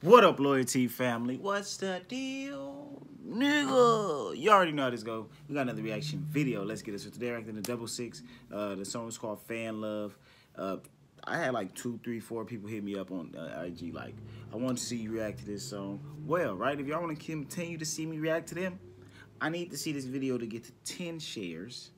What up, Loyalty family? What's the deal? Nigga! You already know how this go. We got another reaction video. Let's get it. So today, acting the double six. Uh, the song is called Fan Love. Uh, I had like two, three, four people hit me up on uh, IG like, I want to see you react to this song. Well, right, if y'all want to continue to see me react to them, I need to see this video to get to 10 shares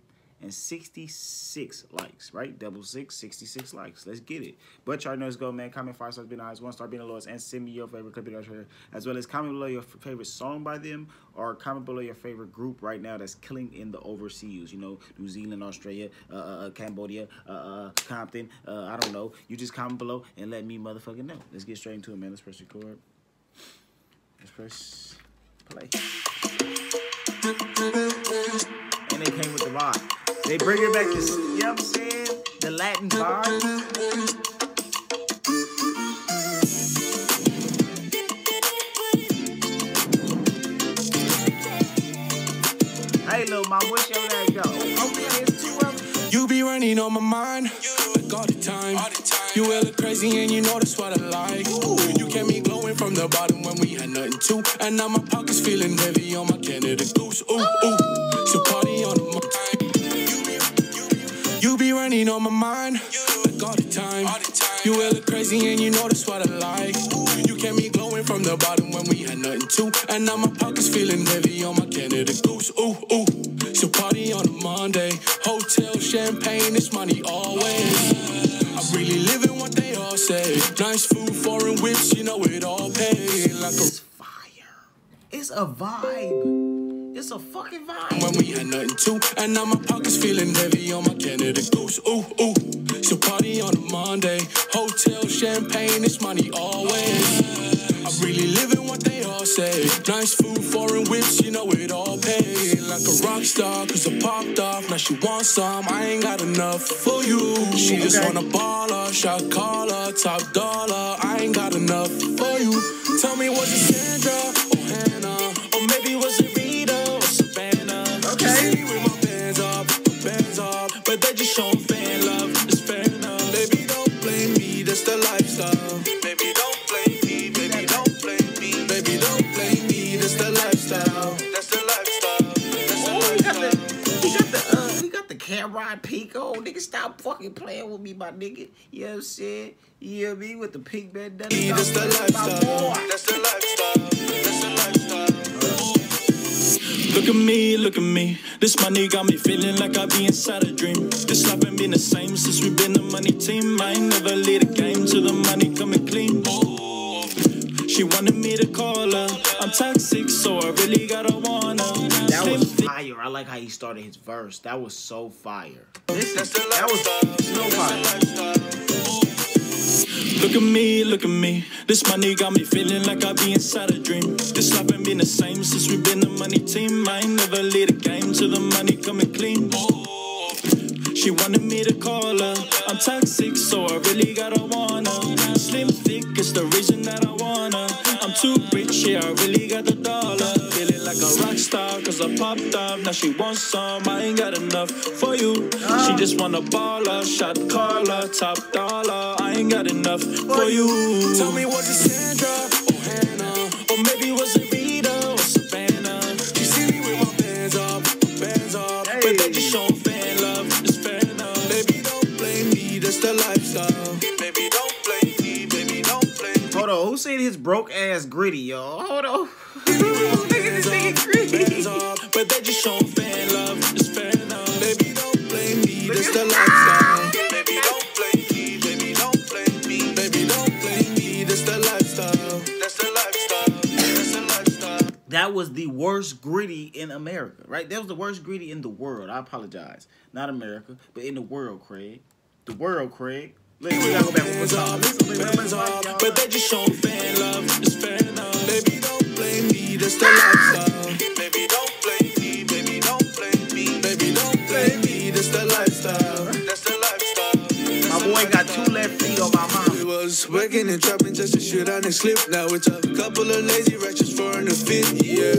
and 66 likes, right? Double six, 66 likes. Let's get it. But y'all know let's go, man. Comment five stars being nice, one star being the lowest, and send me your favorite clip of as well as comment below your favorite song by them, or comment below your favorite group right now that's killing in the overseas. You know, New Zealand, Australia, uh, uh, uh Cambodia, uh, uh, Compton. Uh, I don't know. You just comment below and let me motherfucking know. Let's get straight into it, man. Let's press record. Let's press play. And they came with the vibe. They bring it back to, you know what I'm saying? The Latin vibe. Hey, little mom, where's your ass go? Okay, it's two of them. You be running on my mind, like all the time. All the time. You look crazy and you know that's what I like. Ooh. You kept me glowing from the bottom when we had nothing to. And now my pocket's feeling heavy on my mind, like all the time. You will crazy and you know that's what I like. You kept me glowing from the bottom when we had nothing to. And now my pocket's feeling heavy on my Canada goose. Ooh, ooh. So party on a Monday. Hotel, champagne, it's money always. I'm really living what they all say. Nice food, foreign whips, you know it all pays. Like a fire. It's a vibe. It's a fucking vibe. When we had nothing to, and now my pockets feeling heavy on my Canada goose. Ooh, ooh. So party on a Monday. Hotel, champagne, it's money always. I'm really living what they all say. Nice food, foreign whips, you know it all pays. Like a rock star, cause I popped off. Now she wants some, I ain't got enough for you. She just wanna baller, shot caller, top dollar. I ain't got enough for you. Tell me, was it Sandra Uh, Rod Pico. Nigga, stop fucking playing with me, my nigga. You know what I'm saying? You hear me? With the pink bandana. Yeah, that's the lifestyle. That's the lifestyle. That's the lifestyle. Look at me, look at me. This money got me feeling like I be inside a dream. This life ain't been the same since we been the money team. I ain't never lead a game till the money coming clean. She wanted me to call her. I'm toxic, so I really gotta wanna. That was fire. I like how he started his verse. That was so fire. Listen, that was so fire. Look at me, look at me. This money got me feeling like I be inside a dream. This life ain't been the same since we been a money team. I ain't never lead a game till the money coming clean. She wanted me to call her. I'm toxic, so I really gotta wanna. Slim thick is the reason that I wanna. Too rich, yeah, I really got the dollar. Feeling like a rock star, cause I popped up. Now she wants some, I ain't got enough for you. She just wanna baller, shot caller, top dollar. I ain't got enough for you. Tell me, was it Sandra Who said his broke ass griddy, y'all? Hold on. Look at this nigga griddy. But they just show fan love. It's fair enough. Baby, don't blame me. That's the lifestyle. Baby, don't blame me. Baby, don't blame me. Baby, don't blame me. That's the lifestyle. That's the lifestyle. That's the lifestyle. That was the worst griddy in America, right? That was the worst griddy in the world. I apologize. Not America, but in the world, Craig the world, Craig. Let's go back one more time. But they just show fan love. It's fair enough. Baby, don't blame me. That's the lifestyle. Baby, don't blame me. Baby, don't blame me. Baby, don't blame me. That's the lifestyle. That's the lifestyle. My boy got two left feet on my mom. We was working and trapping just to shoot on and slip. Now it's a couple of lazy wretches for an fit. Yeah,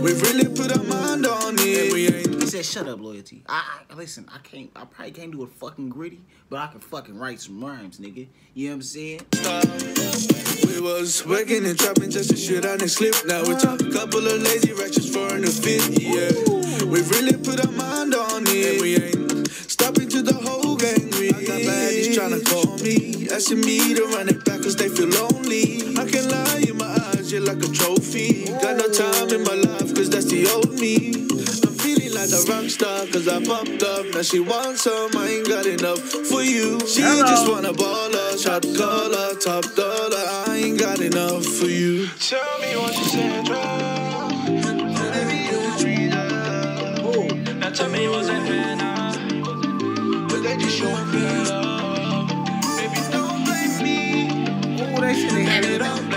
we really put our mind on it. We ain't said, "Shut up, loyalty." I, I listen. I can't. I probably can't do a fucking griddy, but I can fucking write some rhymes, nigga. You know what I'm saying? We was working and trapping just to shoot our next clip. Now we talk a couple of lazy ratchets for a new fit. Yeah, we really put our mind on it. And we ain't stopping to the whole gang. We I got baddies trying to call me, asking me to run it back cause they feel lonely. I can't lie in my eyes, you're like a trophy. Got no time in my life cause that's the old me. I'm feeling like a rock star cause I popped up. Now she wants some, I ain't got enough for you. She Hello. just wanna ball her, shot caller, top dollar. I ain't got enough for you. Tell me what you said, Now tell me what's in here now. But they just showing fair love. Baby, don't blame me. Oh, that shit ain't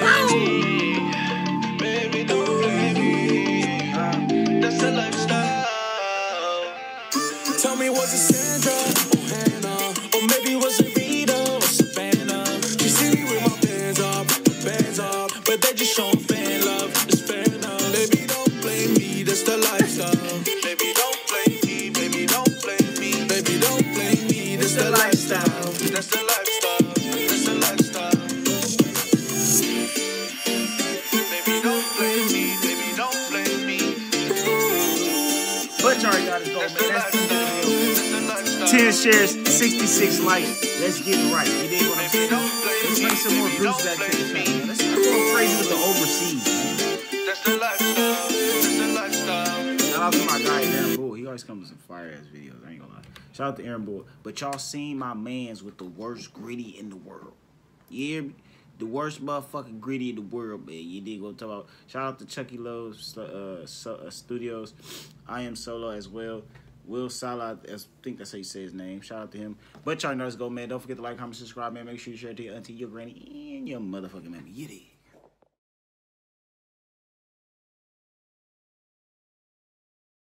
But they just fan love. It's fair enough. Baby, don't blame me. That's the lifestyle. Baby, don't blame me. Baby, don't blame me. Baby, don't blame me. That's the lifestyle. That's the lifestyle. That's the lifestyle. Baby, don't blame me. Baby, don't blame me. But you got man. That's. That's the lifestyle. 10 shares, 66 likes. Let's get it right. You dig what I'm saying? Let's bring some more Baby, back to the channel. Let's not go crazy with the overseas. man. That's the lifestyle. That's the lifestyle. Shout out to my guy Aaron Bull. He always comes with some fire ass videos. I ain't gonna lie. Shout out to Aaron Bull. But y'all seen my man's with the worst griddy in the world. Me? The worst motherfucking griddy in the world, man. You dig what I'm talking about? Shout out to Chucky Lowe's uh, so, uh, Studios. I am solo as well. Will Salah, I think that's how you say his name. Shout out to him. But y'all know let's go, man. Don't forget to like, comment, subscribe, man. Make sure you share it to your auntie, your granny, and your motherfucking mammy. You?